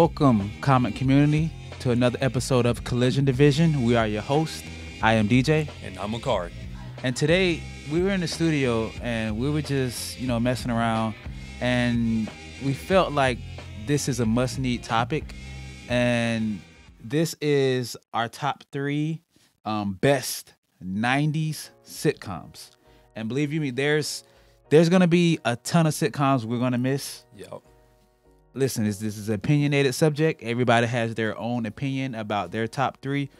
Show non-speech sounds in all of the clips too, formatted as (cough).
Welcome, comment community, to another episode of Collision Division. We are your host. I am DJ. And I'm Makarri. And today we were in the studio and we were just, you know, messing around and we felt like this is a must need topic. And this is our top three um, best 90s sitcoms. And believe you me, there's there's gonna be a ton of sitcoms we're gonna miss. Yep. Listen, this, this is an opinionated subject. Everybody has their own opinion about their top three.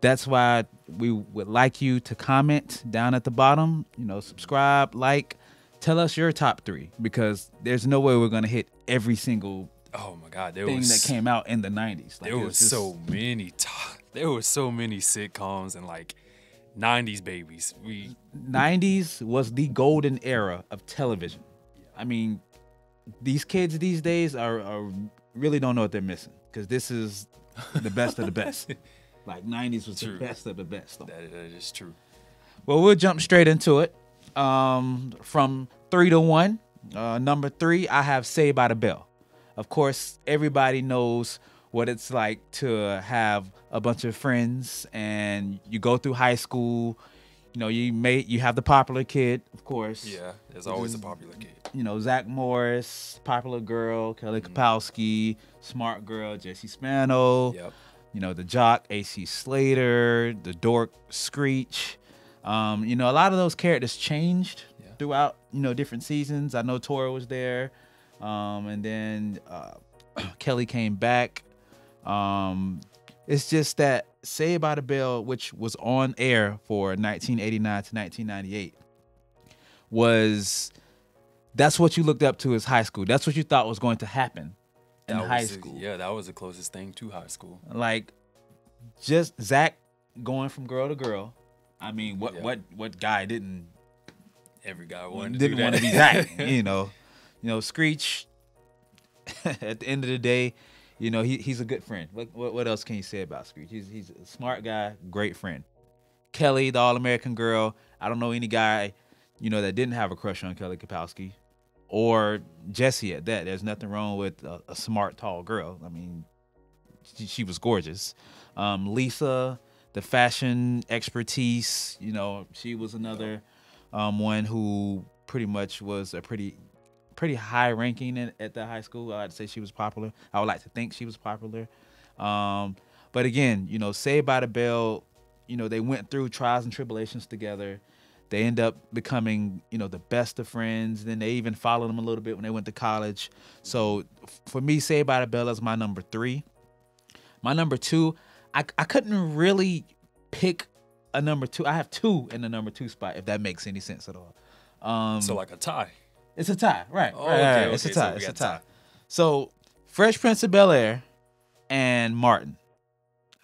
That's why we would like you to comment down at the bottom. You know, subscribe, like, tell us your top three because there's no way we're gonna hit every single Oh my God, there thing was that came out in the '90s. Like, there was just- so many to- there were so many sitcoms and like 90s babies. We 90s was the golden era of television. I mean, these kids these days are, are really don't know what they're missing because this is the best of the best. (laughs) Like 90s was True. the best of the best. that, that is true. Well, we'll jump straight into it. Um, from three to one. Uh, number three, I have Saved by the Bell. Of course, everybody knows what it's like to have a bunch of friends and you go through high school. You know, you may you have the popular kid, of course. Yeah, there's always a popular kid. You know, Zach Morris, popular girl, Kelly Kapowski, smart girl, Jesse Spano Yep. you know, the jock AC Slater, the dork Screech. Um, you know, a lot of those characters changed Yeah. throughout, you know, different seasons. I know Tori was there. Um, and then uh, (clears throat) Kelly came back. Um, it's just that Saved by the Bell, which was on air for 1989 to 1998, was that's what you looked up to as high school. That's what you thought was going to happen in That high school yeah, that was the closest thing to high school. like just Zach going from girl to girl. I mean, what Yeah. what what guy didn't Every guy wanted to didn't want to be Zach? (laughs) you know, you know, Screech. (laughs) at the end of the day, you know, he, he's a good friend. What, what what else can you say about Screech? He's he's a smart guy, great friend. Kelly, the All American girl. I don't know any guy, you know, that didn't have a crush on Kelly Kapowski, or Jesse at that. There's nothing wrong with a, a smart, tall girl. I mean, she, she was gorgeous. Um, Lisa, the fashion expertise, you know, she was another um, one who pretty much was a pretty pretty high ranking in, at the high school. I'd say she was popular. I would like to think she was popular. Um, but again, you know, Saved by the Bell, you know, they went through trials and tribulations together. They end up becoming, you know, the best of friends. Then they even followed them a little bit when they went to college. So for me, Saved by the Bell is my number three. My number two, I, I couldn't really pick a number two. I have two in the number two spot, if that makes any sense at all. Um, So like a tie. It's a tie, right? Oh, right, right, okay. It's a okay, so tie. it's a tie. tie. So, Fresh Prince of Bel Air and Martin.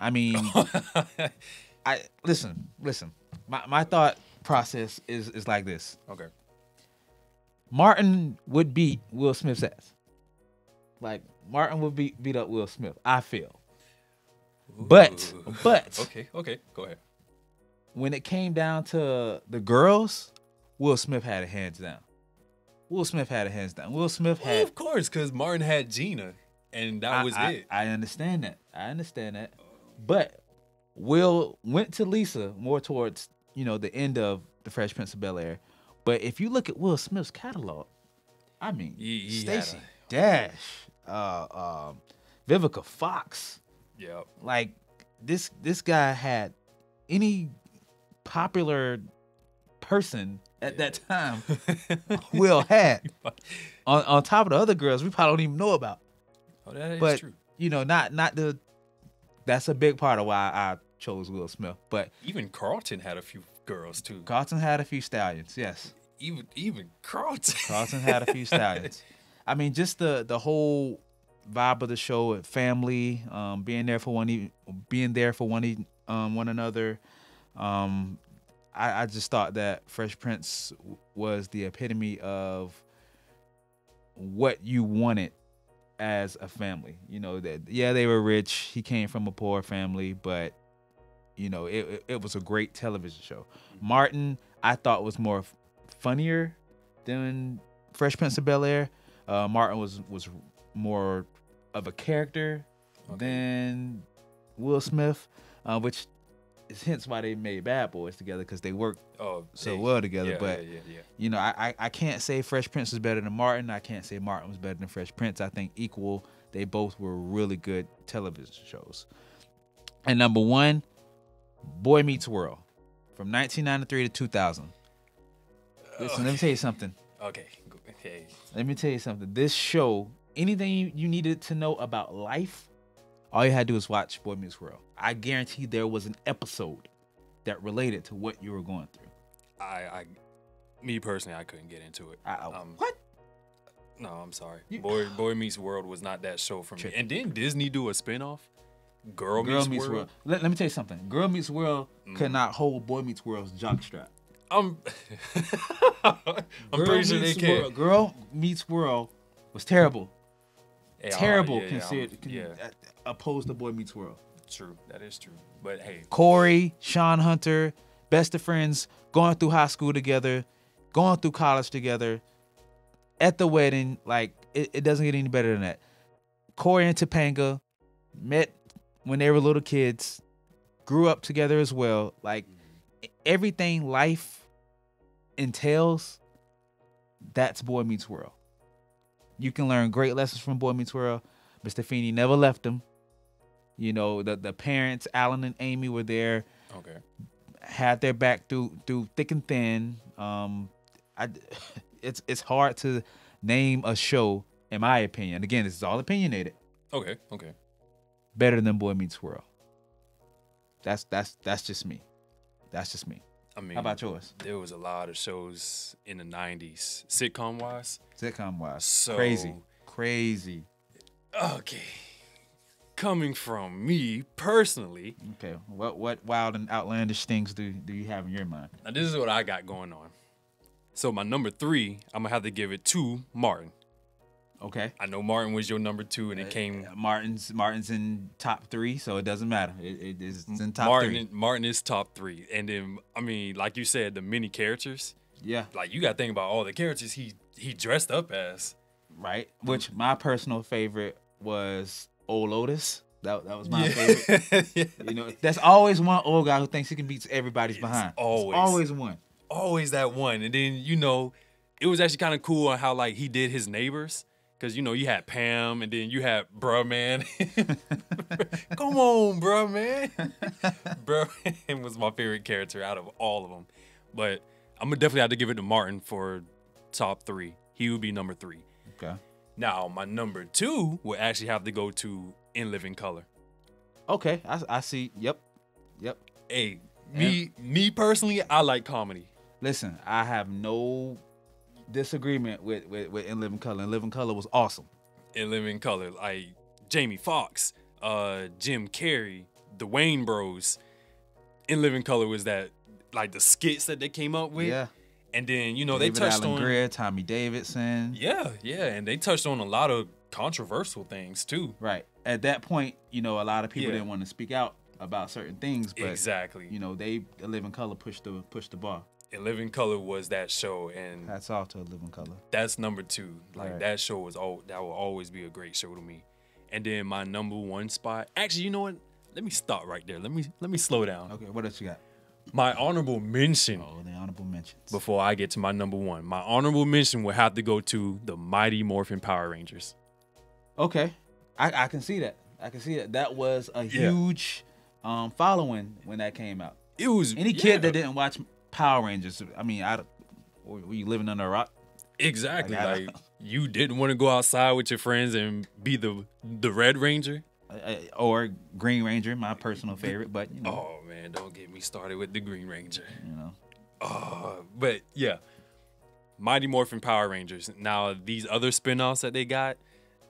I mean, (laughs) I listen, listen. My my thought process is is like this. okay. Martin would beat Will Smith's ass. Like Martin would beat beat up Will Smith. I feel. But but Okay, okay, go ahead. when it came down to the girls, Will Smith had it hands down. Will Smith had a hands down. Will Smith Well, had of course, because Martin had Gina, and that I, was I, it. I understand that. I understand that. But Will went to Lisa more towards, you know, the end of the Fresh Prince of Bel Air. But if you look at Will Smith's catalog, I mean, He- he Stacey a- Dash, uh, um, Vivica Fox, Yep. like this this guy had any popular person at that time (laughs) Will had (laughs) on, on top of the other girls we probably don't even know about Oh, that is but true. you know, not not the. That's a big part of why I chose Will Smith. But Even Carlton had a few girls too. Carlton had a few stallions. Yes, Even even Carlton. Carlton had a few stallions. (laughs) I mean, just the the whole vibe of the show, family, um, being there for one, e- being there for one, e- um, one another. Um, I, I just thought that Fresh Prince was the epitome of what you wanted as a family. You know that yeah, they were rich. He came from a poor family, but you know it it, was a great television show. Martin, I thought was more funnier than Fresh Prince of Bel Air. Uh, Martin was was more of a character than Will Smith, uh, which is hence why they made Bad Boys together because they work Oh, so well together. yeah, but yeah, yeah, you know, I, I can't say Fresh Prince was better than Martin. I can't say Martin was better than Fresh Prince. I think equal. They both were really good television shows. And number one, Boy Meets World, from 1993 to 2000. Listen, let me tell you something. Okay. Okay. Let me tell you something. This show, anything you, you needed to know about life, all you had to do was watch Boy Meets World. I guarantee there was an episode that related to what you were going through. I, I, me personally, I couldn't get into it. I, Um, what? No, I'm sorry. You- Boy, (gasps) Boy Meets World was not that show for me. And didn't Disney do a spinoff? Girl, Girl Meets, World. Let, let me tell you something. Girl Meets World Mm. could not hold Boy Meets World's jockstrap. I'm, (laughs) I'm Girl pretty sure they can. World, Girl Meets World was terrible. Terrible yeah, considered con- yeah, opposed to Boy Meets World. true. That is true. But hey, Cory, Shawn Hunter, best of friends, going through high school together, going through college together. At the wedding, like it, it doesn't get any better than that. Cory and Topanga met when they were little kids, grew up together as well. Like mm-hmm. everything life entails, that's Boy Meets World. You can learn great lessons from Boy Meets World. Mr. Feeney never left him. You know, the the parents, Alan and Amy, were there, okay. had their back through through thick and thin. Um, I, (laughs) it's it's hard to name a show, in my opinion. Again, this is all opinionated. Okay. Okay. Better than Boy Meets World. That's that's that's just me. That's just me. I mean, How about yours? there was a lot of shows in the 90s, sitcom wise. Sitcom wise, So- crazy, crazy. Okay. Coming from me personally, Okay, what what wild and outlandish things do do you have in your mind? now this is what I got going on. So my number three, I'm gonna have to give it to Martin. Okay, I know Martin was your number two, and it came Uh, Martin's Martin's in top three, so it doesn't matter. It, it is it's in top Martin. three. Martin is top three, and then I mean, like you said, the many characters. Yeah, Like you got to think about all the characters he he dressed up as. right. Which my personal favorite was Old Otis. That that was my favorite. (laughs) yeah. You know, there's always one old guy who thinks he can beat everybody's behind. There's always. always one. always that one. And then you know, it was actually kind of cool on how like he did his neighbors. Cause you know you had Pam and then you had bruh man. (laughs) Come on, bruh man. (laughs) bruh man was my favorite character out of all of them. But I'm gonna definitely have to give it to Martin for top three. He would be number three. Okay. Now my number two would actually have to go to In Living Color. Okay. I, I see. Yep. Yep. Hey, me me personally, I like comedy. Listen, I have no disagreement with with, with In Living Color. In Living Color was awesome. in Living Color, like Jamie Foxx, uh, Jim Carrey, the Wayans Bros. In Living Color was that like the skits that they came up with, Yeah. and then you know David they touched Alan on Grier, Tommy Davidson. yeah, yeah, and they touched on a lot of controversial things too. Right. At that point, you know, a lot of people Yeah. didn't want to speak out about certain things, but exactly. you know, they In Living Color pushed the pushed the bar. In Living Color was that show, and Hats off to Living Color. that's number two. Like Right. that show was all that will always be a great show to me. And then my number one spot, actually, you know what? Let me stop right there. Let me let me slow down. Okay, what else you got? My honorable mention. Oh, the honorable mentions. before I get to my number one. My honorable mention would have to go to the Mighty Morphin Power Rangers. Okay, I, I can see that. I can see that. That was a Yeah. huge um, following when that came out. It was Any yeah, kid that didn't watch Power Rangers, I mean, I were were you living under a rock? exactly Like, like you didn't want to go outside with your friends and be the the Red Ranger. Uh, uh, Or Green Ranger, my personal favorite, but you know, Oh man, don't get me started with the Green Ranger. you know, Oh, but yeah, Mighty Morphin Power Rangers. Now these other spin-offs that they got,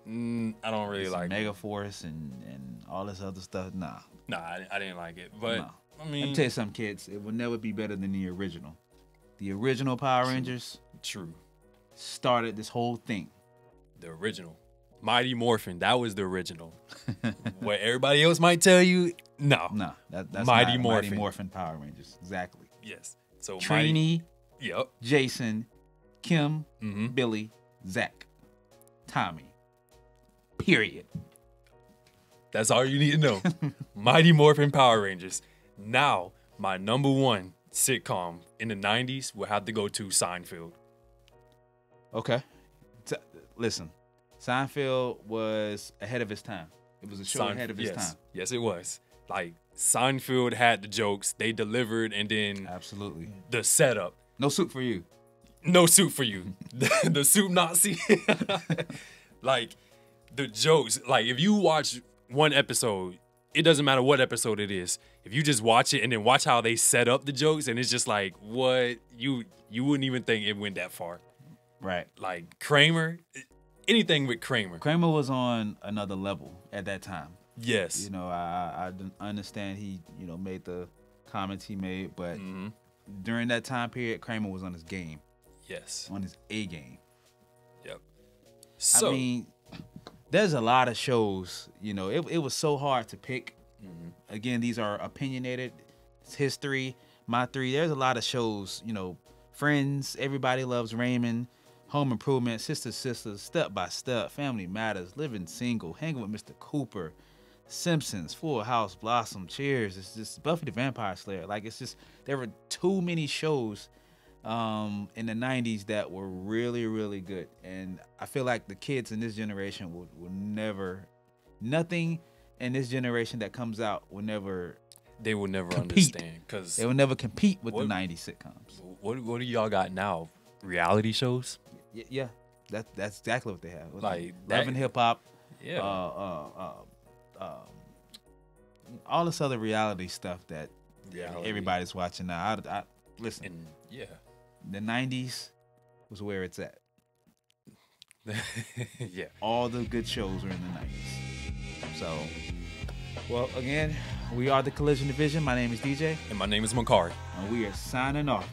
mm, I don't really some like. Mega Force and and all this other stuff. Nah, Nah, I, I didn't like it. But No. I mean, tell you something, kids. It will never be better than the original. The original Power Rangers true. started this whole thing. the original. Mighty Morphin, that was the original. (laughs) what everybody else might tell you, no. No, that, that's Mighty Morphin. Mighty Morphin Power Rangers. Exactly. Yes. So Mighty, yep. Jason, Kim, hmm Billy, Zach, Tommy. Period. That's all you need to know. (laughs) Mighty Morphin Power Rangers. Now, my number one sitcom in the 90s will have to go to Seinfeld. Okay. T- listen, Seinfeld was ahead of his time. It was a show Sein- ahead of its yes. time. Yes, it was. Like Seinfeld had the jokes, they delivered, and then Absolutely. the setup. No soup for you. No soup for you. (laughs) the, the soup Nazi. (laughs) like the jokes. Like if you watch one episode, it doesn't matter what episode it is. If you just watch it and then watch how they set up the jokes, and it's just like what you you wouldn't even think it went that far. Right. Like Kramer, anything with Kramer. Kramer was on another level at that time. Yes. You know, I, I understand he, you know, made the comments he made, but hmm during that time period, Kramer was on his game, Yes. on his A game. Yep. So I mean, there's a lot of shows. You know, it it was so hard to pick. Mm-hmm. Again, these are opinionated. It's history. My three. There's a lot of shows. You know, Friends. Everybody loves Raymond. Home Improvement. Sister Sisters. Step by Step. Family Matters. Living Single. Hanging with Mr. Cooper. Simpsons. Full House. Blossom. Cheers. It's just Buffy the Vampire Slayer. Like it's just there were too many shows um, in the 90s that were really, really good. And I feel like the kids in this generation will, will never, nothing in this generation that comes out will never, they will never compete. understand because they will never compete with What- the 90s sitcoms. what what do y'all got now? Reality shows? Y- yeah, that, that's exactly what they have. Like, Love that- and Hip Hop, Yeah. uh, uh, uh, um, all this other reality stuff that Reality. everybody's watching now. I, I, listen, and yeah. the 90s was where it's at. (laughs) yeah. all the good shows were in the 90s. So, well, again, we are the Collision Division. My name is DJ, And my name is Makarri. and we are signing off.